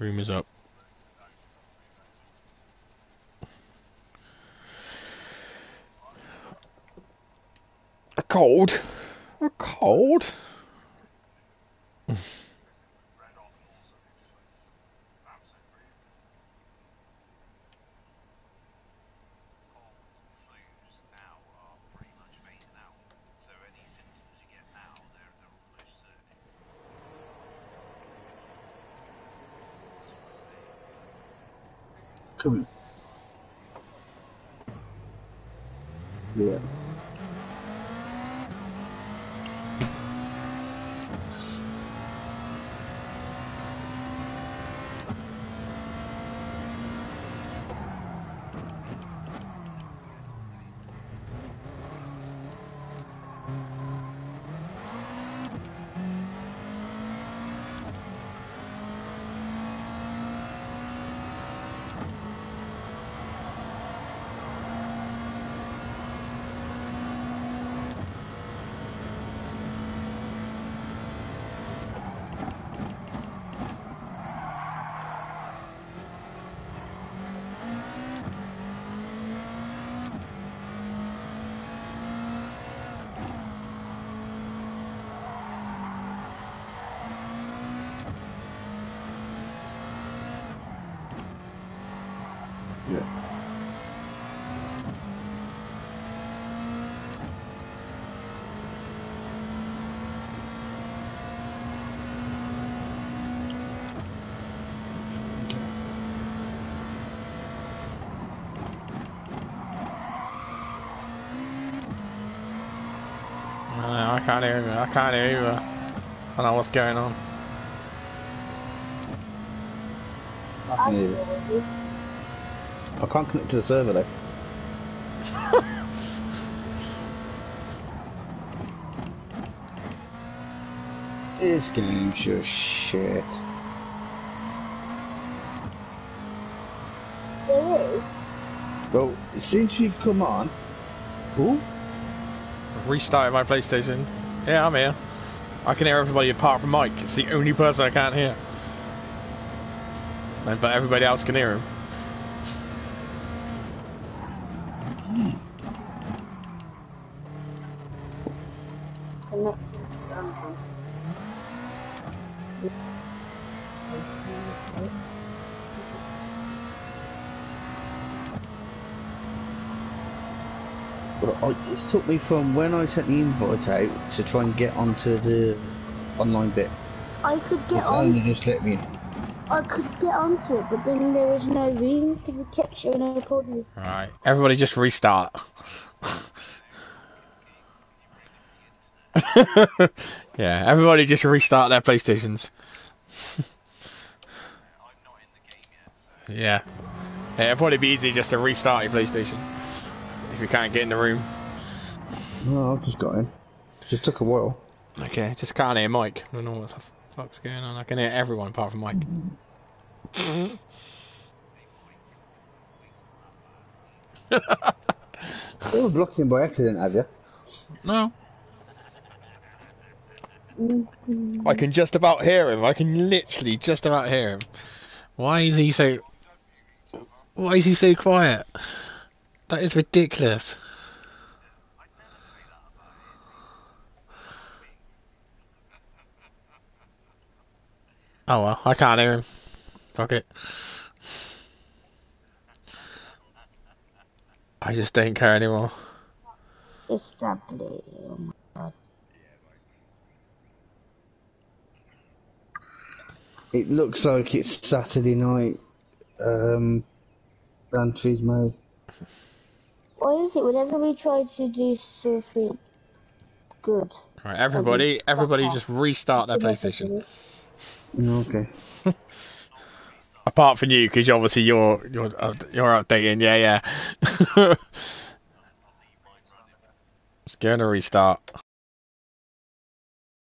Room is up. A cold. A cold. Come Yeah. Yeah. I, I can't hear you. I can't hear you. I don't know what's going on. I can hear you. I can't connect to the server though. this game's just shit. There is. Well, since you've come on, who? I've restarted my PlayStation. Yeah, I'm here. I can hear everybody apart from Mike. It's the only person I can't hear. But everybody else can hear him. Connected to well, I, it took me from when I sent the invite out to try and get onto the online bit. I could get It's on. only just let me. I could get onto it, but then there was no room because it kept showing a problem. Right. Everybody just restart. yeah, everybody just restart their PlayStations. yeah. Yeah, it'd probably be easy just to restart your PlayStation. If you can't get in the room. No, I've just got in. Just took a while. Okay, I just can't hear Mike. I don't know what the fuck's going on. I can hear everyone apart from Mike. They were blocking by accident, have you? No. I can just about hear him. I can literally just about hear him. Why is he so? Why is he so quiet? That is ridiculous. Oh well, I can't hear him. Fuck it. I just don't care anymore. Establish. It looks like it's Saturday night. Um, Gran Turismo. Why is it whenever we try to do something good? Right, everybody, everybody, just restart their PlayStation. Okay. Apart from you, because obviously you're you're uh, you're updating. Yeah, yeah. It's going to restart.